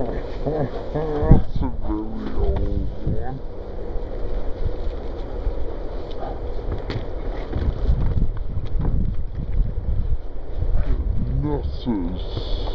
That's a very old one. Nutters.